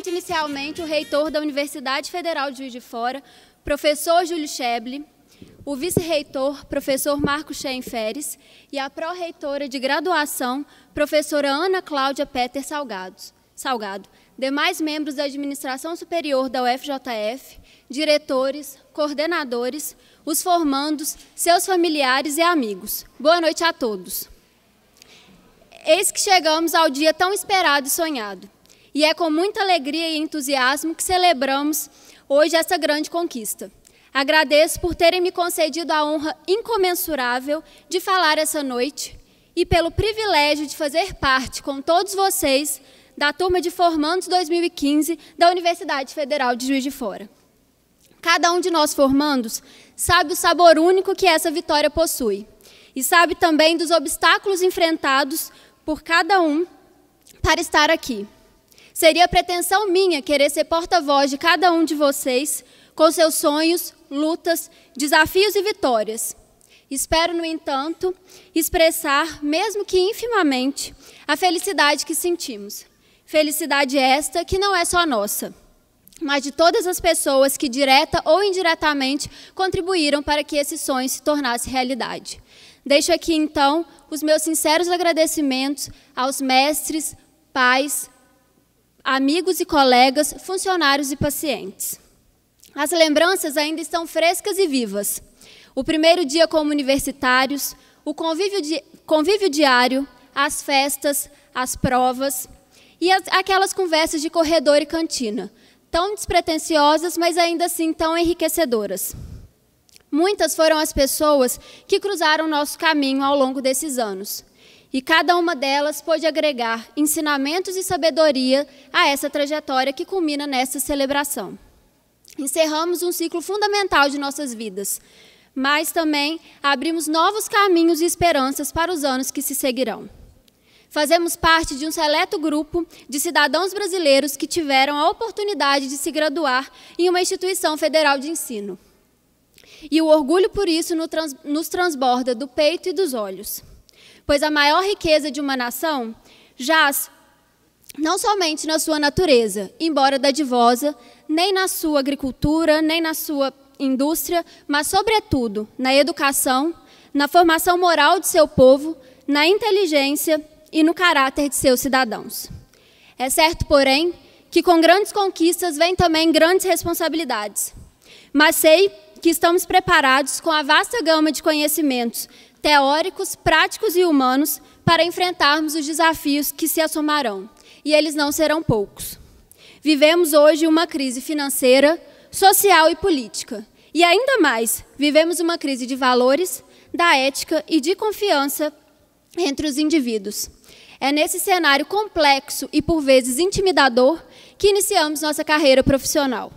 Cumprimento inicialmente o reitor da Universidade Federal de Juiz de Fora, professor Júlio Scheble, o vice-reitor, professor Marco Chen Feres, e a pró-reitora de graduação, professora Ana Cláudia Peter Salgados, Salgado, demais membros da administração superior da UFJF, diretores, coordenadores, os formandos, seus familiares e amigos. Boa noite a todos. Eis que chegamos ao dia tão esperado e sonhado. E é com muita alegria e entusiasmo que celebramos hoje essa grande conquista. Agradeço por terem me concedido a honra incomensurável de falar essa noite e pelo privilégio de fazer parte com todos vocês da turma de formandos 2015 da Universidade Federal de Juiz de Fora. Cada um de nós formandos sabe o sabor único que essa vitória possui e sabe também dos obstáculos enfrentados por cada um para estar aqui. Seria pretensão minha querer ser porta-voz de cada um de vocês com seus sonhos, lutas, desafios e vitórias. Espero, no entanto, expressar, mesmo que infimamente, a felicidade que sentimos. Felicidade esta que não é só nossa, mas de todas as pessoas que, direta ou indiretamente, contribuíram para que esse sonho se tornasse realidade. Deixo aqui, então, os meus sinceros agradecimentos aos mestres, pais, amigos e colegas, funcionários e pacientes. As lembranças ainda estão frescas e vivas. O primeiro dia como universitários, o convívio, di convívio diário, as festas, as provas e as, aquelas conversas de corredor e cantina, tão despretensiosas, mas ainda assim tão enriquecedoras. Muitas foram as pessoas que cruzaram nosso caminho ao longo desses anos. E cada uma delas pôde agregar ensinamentos e sabedoria a essa trajetória que culmina nesta celebração. Encerramos um ciclo fundamental de nossas vidas, mas também abrimos novos caminhos e esperanças para os anos que se seguirão. Fazemos parte de um seleto grupo de cidadãos brasileiros que tiveram a oportunidade de se graduar em uma instituição federal de ensino. E o orgulho por isso nos transborda do peito e dos olhos. Pois a maior riqueza de uma nação jaz não somente na sua natureza, embora dadivosa, nem na sua agricultura, nem na sua indústria, mas, sobretudo, na educação, na formação moral de seu povo, na inteligência e no caráter de seus cidadãos. É certo, porém, que com grandes conquistas vêm também grandes responsabilidades. Mas sei que estamos preparados com a vasta gama de conhecimentos teóricos, práticos e humanos para enfrentarmos os desafios que se assomarão, e eles não serão poucos. Vivemos hoje uma crise financeira, social e política. E ainda mais, vivemos uma crise de valores, da ética e de confiança entre os indivíduos. É nesse cenário complexo e por vezes intimidador que iniciamos nossa carreira profissional.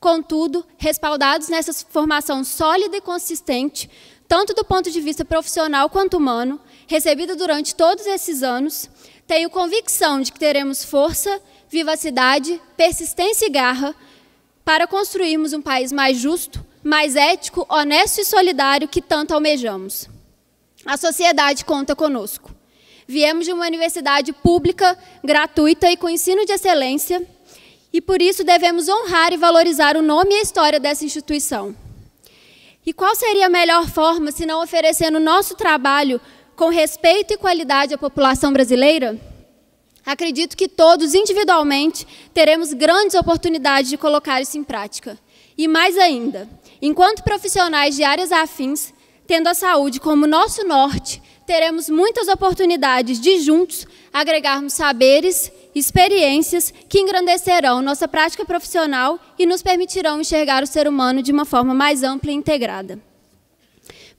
Contudo, respaldados nessa formação sólida e consistente, tanto do ponto de vista profissional quanto humano, recebida durante todos esses anos, tenho convicção de que teremos força, vivacidade, persistência e garra para construirmos um país mais justo, mais ético, honesto e solidário que tanto almejamos. A sociedade conta conosco. Viemos de uma universidade pública, gratuita e com ensino de excelência, e por isso devemos honrar e valorizar o nome e a história dessa instituição. E qual seria a melhor forma se não oferecendo nosso trabalho com respeito e qualidade à população brasileira? Acredito que todos, individualmente, teremos grandes oportunidades de colocar isso em prática. E mais ainda, enquanto profissionais de áreas afins, tendo a saúde como nosso norte, teremos muitas oportunidades de juntos agregarmos saberes, experiências que engrandecerão nossa prática profissional e nos permitirão enxergar o ser humano de uma forma mais ampla e integrada.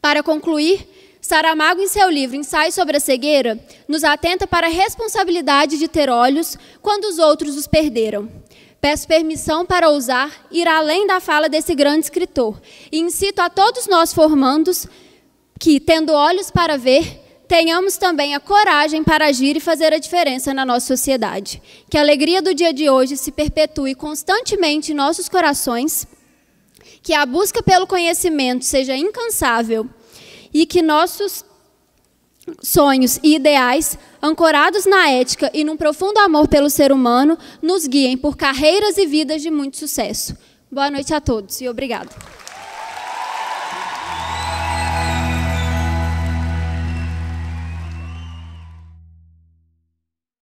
Para concluir, Saramago, em seu livro Ensaio sobre a Cegueira, nos atenta para a responsabilidade de ter olhos quando os outros os perderam. Peço permissão para ousar ir além da fala desse grande escritor e incito a todos nós formandos que, tendo olhos para ver, tenhamos também a coragem para agir e fazer a diferença na nossa sociedade. Que a alegria do dia de hoje se perpetue constantemente em nossos corações, que a busca pelo conhecimento seja incansável e que nossos sonhos e ideais, ancorados na ética e num profundo amor pelo ser humano, nos guiem por carreiras e vidas de muito sucesso. Boa noite a todos e obrigado.